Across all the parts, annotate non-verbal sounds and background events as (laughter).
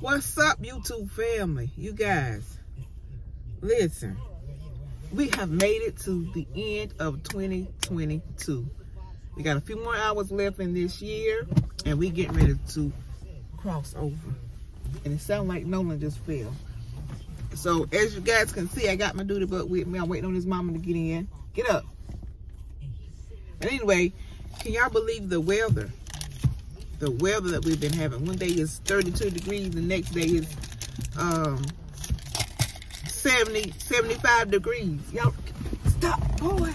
What's up, YouTube family? You guys, listen. We have made it to the end of 2022. We got a few more hours left in this year, and we getting ready to cross over. And it sounds like Nolan just fell. So as you guys can see, I got my duty butt with me. I'm waiting on his mama to get in. Get up. But anyway, can y'all believe the weather? The weather that we've been having. One day is 32 degrees, the next day is um 70, 75 degrees. Y'all, stop, boy.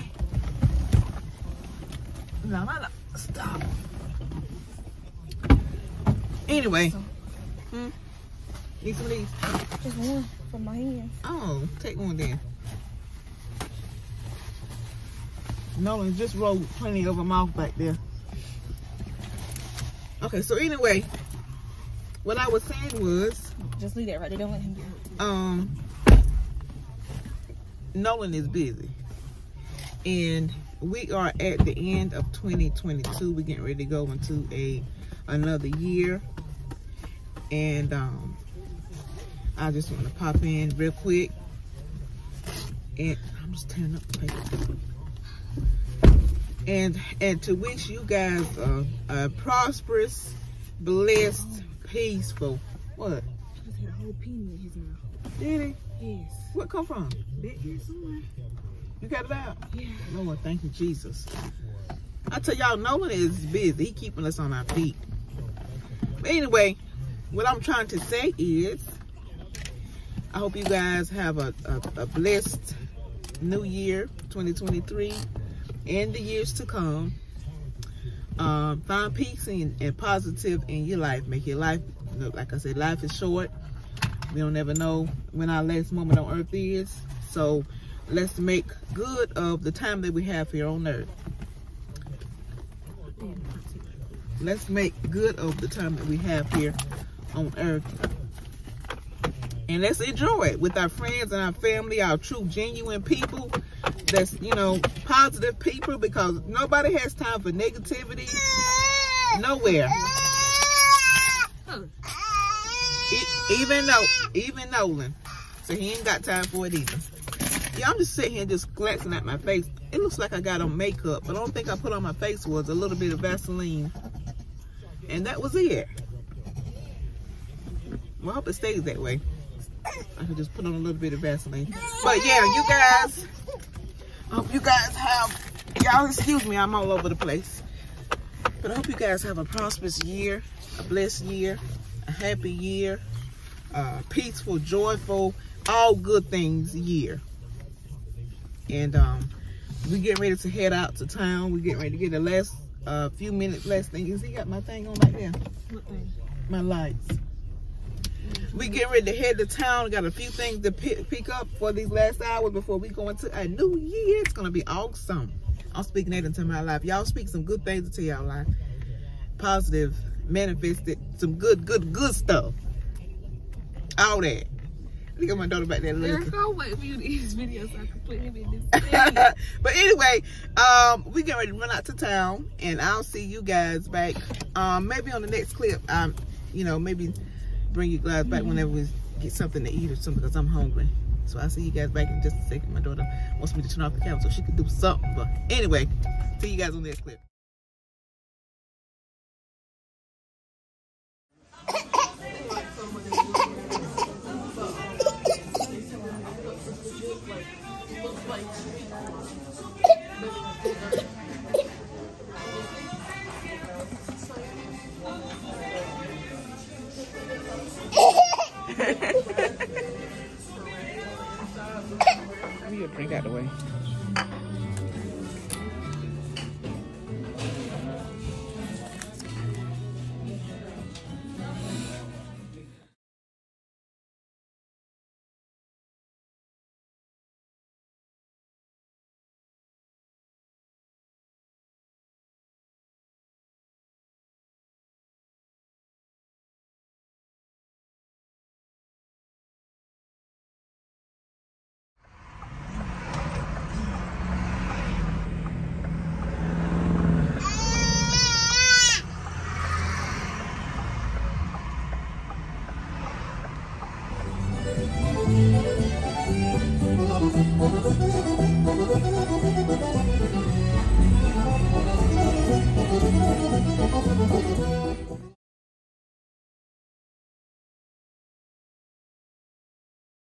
No, no, no, stop. Anyway, hmm? need some of these? Just one for my hand. Oh, take one then. Nolan just rolled plenty of them off back there. Okay, so anyway, what I was saying was, Just leave that right there. Don't let him get hurt. um, Nolan is busy. And we are at the end of 2022. We're getting ready to go into a another year. And um, I just want to pop in real quick. And I'm just tearing up the paper. And and to wish you guys a, a prosperous, blessed, peaceful. What? He just had a whole penny in his mouth. Did he? Yes. What come from? Back here somewhere. You got it out? Yeah. Lord, thank you, Jesus. I tell y'all, Nolan is busy. He keeping us on our feet. But anyway, what I'm trying to say is, I hope you guys have a, a, a blessed new year, 2023, and the years to come. Um, find peace and, and positive in your life. Make your life, look like I said, life is short. We don't ever know when our last moment on earth is. So let's make good of the time that we have here on earth. Let's make good of the time that we have here on earth. And let's enjoy it with our friends and our family, our true, genuine people. That's, you know, positive people because nobody has time for negativity. Nowhere. Even though, even Nolan. So he ain't got time for it either. Yeah, I'm just sitting here just glancing at my face. It looks like I got on makeup, but I don't think I put on my face was a little bit of Vaseline. And that was it. Well, I hope it stays that way. I could just put on a little bit of Vaseline. But yeah, you guys, I hope you guys have, y'all excuse me, I'm all over the place. But I hope you guys have a prosperous year, a blessed year, a happy year, uh, peaceful, joyful, all good things year. And um, we getting ready to head out to town. We getting ready to get the last uh, few minutes last thing. You see, got my thing on right there, my lights. We getting ready to head to town. Got a few things to pick, pick up for these last hours before we go into a new year. It's gonna be awesome. I'm speaking that into my life. Y'all speak some good things into y'all life. Positive, manifested, some good, good, good stuff. All that. Look at my daughter back there. Eric, I'll wait for you to eat this video so I can put him in this (laughs) but anyway, um, we get ready to run out to town, and I'll see you guys back. Um, maybe on the next clip. Um, you know, maybe bring you guys back whenever we get something to eat or something, because I'm hungry. So I'll see you guys back in just a second. My daughter wants me to turn off the camera so she can do something. But anyway, see you guys on the next clip. We get drink out the way.